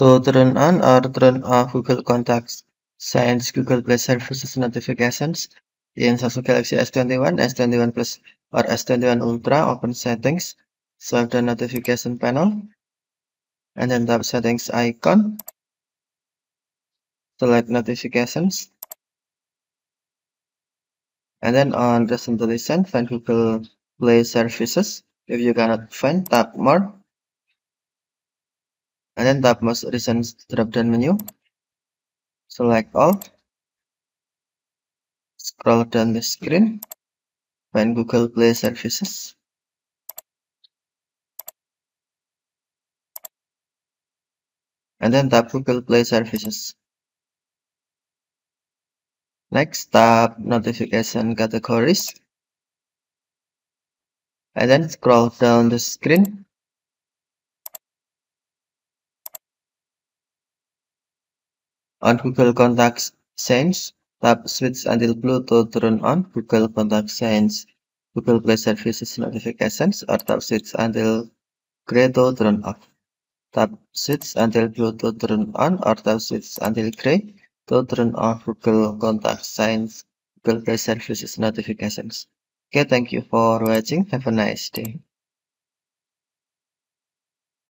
Turn on or turn off Google Contacts Sync Google Play Services notifications in Samsung Galaxy S21, S21 Plus, or S21 Ultra, open Settings, swipe the notification panel, and then tap Settings icon. Select Notifications, and then on Recent Deletion, find Google Play Services. If you cannot find, tap More, and then tap most recent drop-down menu. Select all. Scroll down the screen. Find Google Play Services. And then tap Google Play Services. Next, tap Notification Categories. And then scroll down the screen On Google Contacts Sync, tap Switch until blue to turn on Google Contact Sync Google Play Services notifications or tap Switch until gray to turn off. Tap Switch until blue to turn on or tap Switch until gray to turn off Google Contacts Sync Google Play Services notifications. Okay, thank you for watching. Have a nice day.